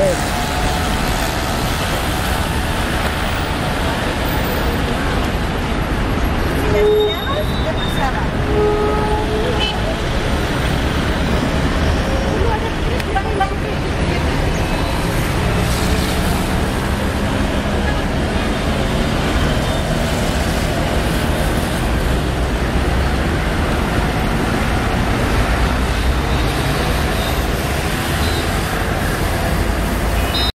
Later.